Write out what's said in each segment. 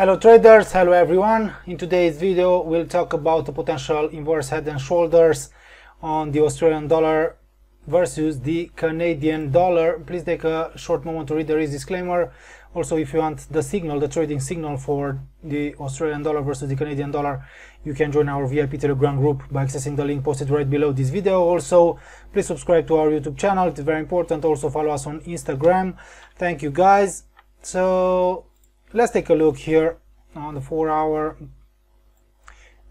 Hello traders, hello everyone. In today's video we'll talk about the potential inverse head and shoulders on the Australian dollar versus the Canadian dollar. Please take a short moment to read the risk disclaimer. Also if you want the signal, the trading signal for the Australian dollar versus the Canadian dollar, you can join our VIP Telegram group by accessing the link posted right below this video. Also, please subscribe to our YouTube channel, it's very important. Also follow us on Instagram. Thank you guys. So let's take a look here on the four hour.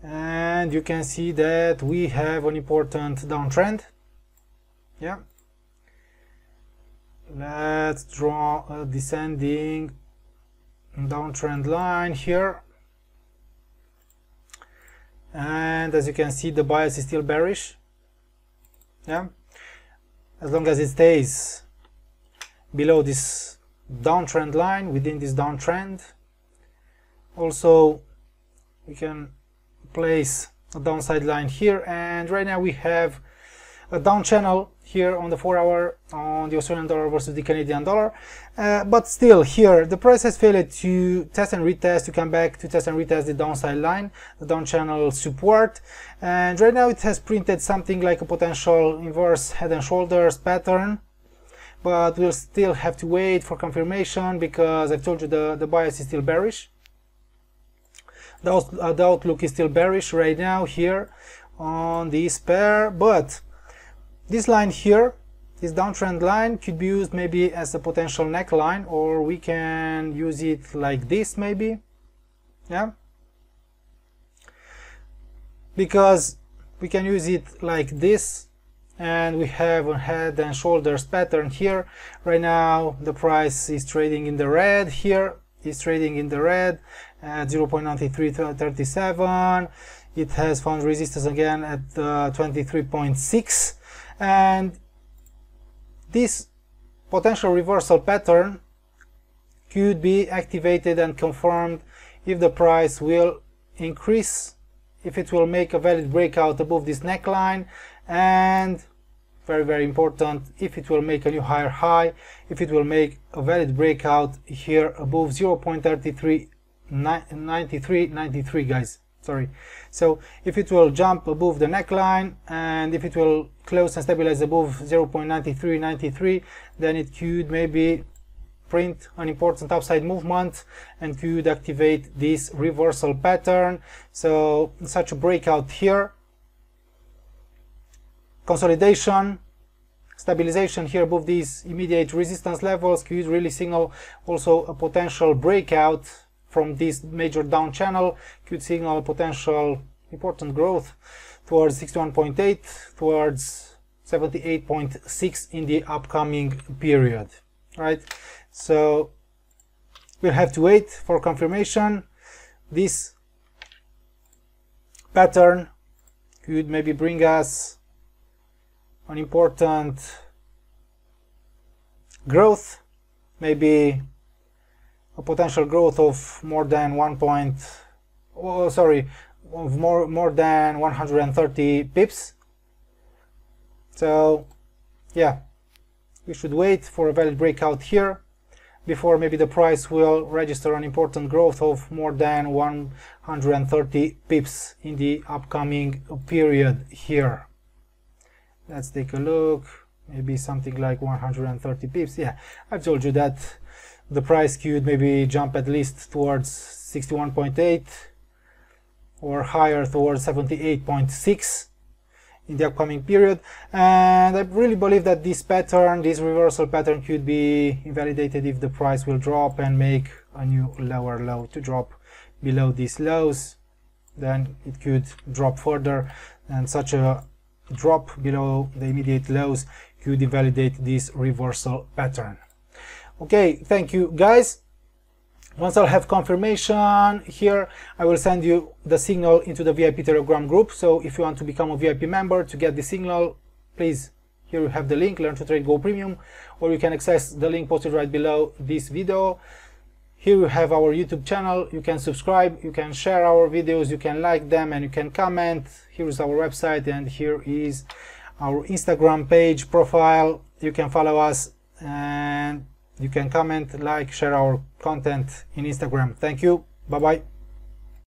And you can see that we have an important downtrend. Yeah. Let's draw a descending downtrend line here. And as you can see the bias is still bearish. Yeah. As long as it stays below this downtrend line within this downtrend also we can place a downside line here and right now we have a down channel here on the four hour on the Australian dollar versus the Canadian dollar. Uh, but still here the price has failed to test and retest to come back to test and retest the downside line the down channel support. And right now it has printed something like a potential inverse head and shoulders pattern but we'll still have to wait for confirmation because I've told you the, the bias is still bearish. The, uh, the outlook is still bearish right now here on this pair, but this line here, this downtrend line could be used maybe as a potential neckline or we can use it like this maybe, yeah? Because we can use it like this and we have a head and shoulders pattern here. Right now the price is trading in the red. Here is trading in the red at 0.9337 it has found resistance again at uh, 23.6 and this potential reversal pattern could be activated and confirmed if the price will increase if it will make a valid breakout above this neckline and very very important if it will make a new higher high if it will make a valid breakout here above 0.33 93 93 guys sorry. So if it will jump above the neckline and if it will close and stabilize above 0.93 93 then it could maybe print an important upside movement and could activate this reversal pattern. So such a breakout here. Consolidation stabilization here above these immediate resistance levels could really signal also a potential breakout from this major down channel could signal potential important growth towards 61.8 towards 78.6 in the upcoming period right so we'll have to wait for confirmation this pattern could maybe bring us an important growth, maybe a potential growth of more than 1 point, oh, sorry, of more, more than 130 pips. So yeah, we should wait for a valid breakout here before maybe the price will register an important growth of more than 130 pips in the upcoming period here. Let's take a look. Maybe something like 130 pips. Yeah I've told you that the price could maybe jump at least towards 61.8 or higher towards 78.6 in the upcoming period and I really believe that this pattern this reversal pattern could be invalidated if the price will drop and make a new lower low to drop below these lows then it could drop further and such a drop below the immediate lows could invalidate this reversal pattern. Okay, thank you guys. Once I'll have confirmation here, I will send you the signal into the VIP Telegram group. So if you want to become a VIP member to get the signal, please, here you have the link, Learn to Trade Go Premium, or you can access the link posted right below this video. Here you have our YouTube channel, you can subscribe, you can share our videos, you can like them and you can comment. Here is our website and here is our Instagram page profile. You can follow us you can comment, like, share our content in Instagram. Thank you. bye bye